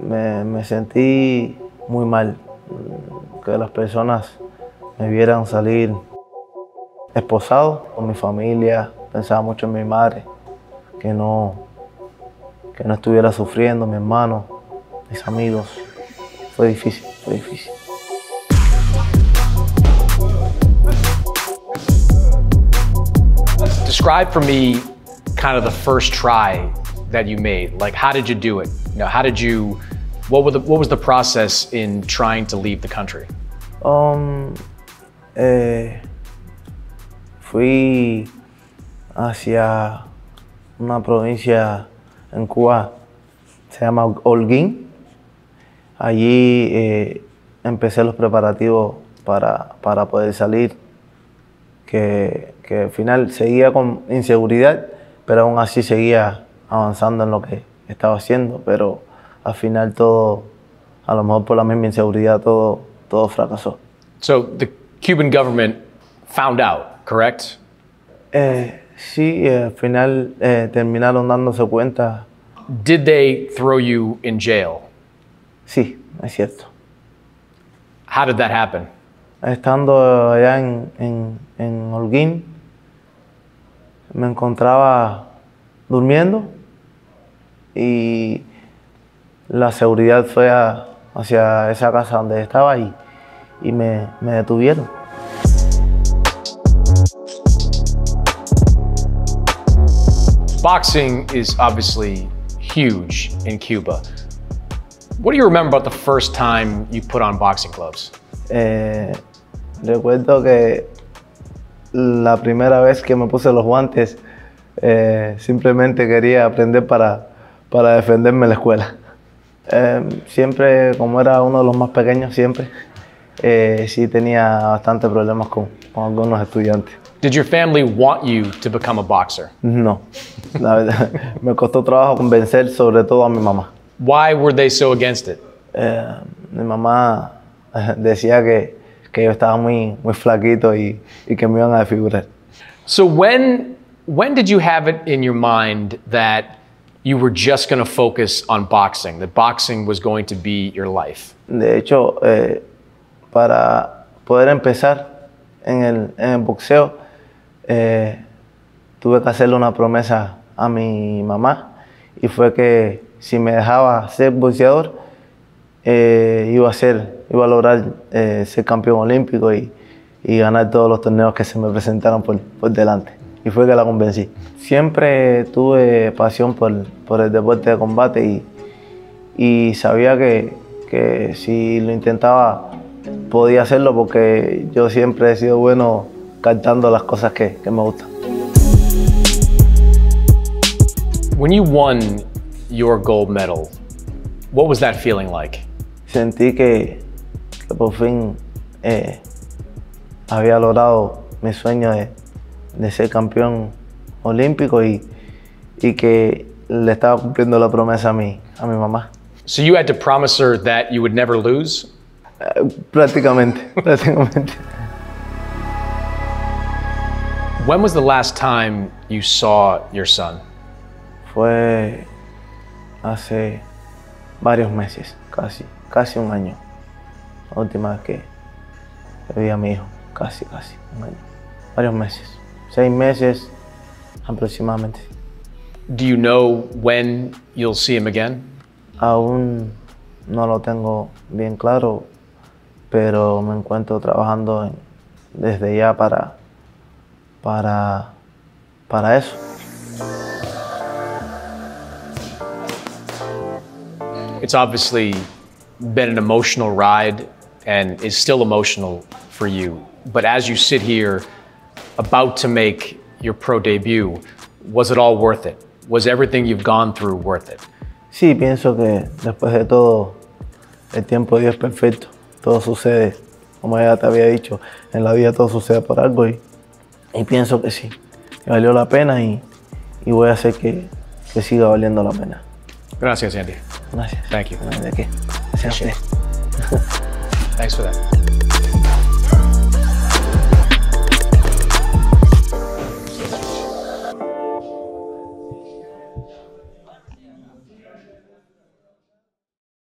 Me, sentí muy mal, que las personas me vieran salir esposado con mi familia, pensaba mucho en mi madre, que no, que no estuviera sufriendo, mi hermano, mis amigos. Fue difícil, fue difícil. Describe for me kind of the first try that you made. Like, how did you do it? You know, how did you, what, was the process in trying to leave the country? Um, eh, fui hacia una provincia en Cuba, se llama Holguín. Allí eh, empecé los preparativos para, salir, que al final seguía con inseguridad, pero aún así seguía avanzando en lo que estaba haciendo, pero al final todo, a lo mejor por la misma inseguridad, todo, todo fracasó. So the Cuban government found out, correct? Eh, sí, eh, al final eh, terminaron dándose cuenta, Did they throw you in jail? sí, es cierto. How did that happen? Estando allá en, en, en Holguín, me encontraba durmiendo y la seguridad fue a- hacia esa casa donde estaba y, y me, me detuvieron. Boxing is obviously huge in Cuba. What do you remember about the first time you put on boxing gloves? Eh, recuerdo que la primera vez que me puse los guantes, eh, simplemente quería aprender para, para defenderme en la escuela. Eh, siempre, como era uno de los más pequeños, siempre, eh, sí tenía bastantes problemas con, con algunos estudiantes. Did your family want you to become a boxer? No, la verdad, me costó trabajo convencer sobre todo a mi mamá. Why were they so against it? Eh, mi mamá eh, decía que, que yo estaba muy, muy flaquito y, y que me iban a desfigurar. So when when did you have it in your mind that you were just going to focus on boxing, that boxing was going to be your life? De hecho, eh, para poder empezar en el, en el boxeo, eh, tuve que hacerle una promesa a mi mamá y fue que si me dejaba ser boxeador, eh, iba a ser, iba a lograr eh, ser campeón olímpico y, y ganar todos los torneos que se me presentaron por, por delante. Y fue que la convencí. Siempre tuve pasión por, por el deporte de combate y, y sabía que, que si lo intentaba podía hacerlo porque yo siempre he sido bueno cantando las cosas que, que me gustan. When you won your gold medal, what was that feeling like? Sentí que, que por fin eh, había logrado mi sueño de, de ser campeón olímpico y, y que le estaba cumpliendo la promesa a mi, a mi mamá. So you had to promise her that you would never lose? Eh, prácticamente, prácticamente. When was the last time you saw your son? Fue hace varios meses, casi, casi un año. La última vez que vi a mi hijo, casi, casi un año. Varios meses, seis meses aproximadamente. Do you know when you'll see him again? Aún no lo tengo bien claro, pero me encuentro trabajando en- desde ya para, para, para eso. It's obviously been an emotional ride and is still emotional for you. But as you sit here about to make your pro debut, was it all worth it? Was everything you've gone through worth it? Sí, pienso que después de todo, el tiempo de Dios es perfecto. Todo sucede, como ya te había dicho, en la vida todo sucede por algo y, y pienso que sí, que valió la pena y, y voy a hacer que, que siga valiendo la pena. Gracias, Andy. Gracias. Thank you. ¿De qué? Gracias. Thanks for that.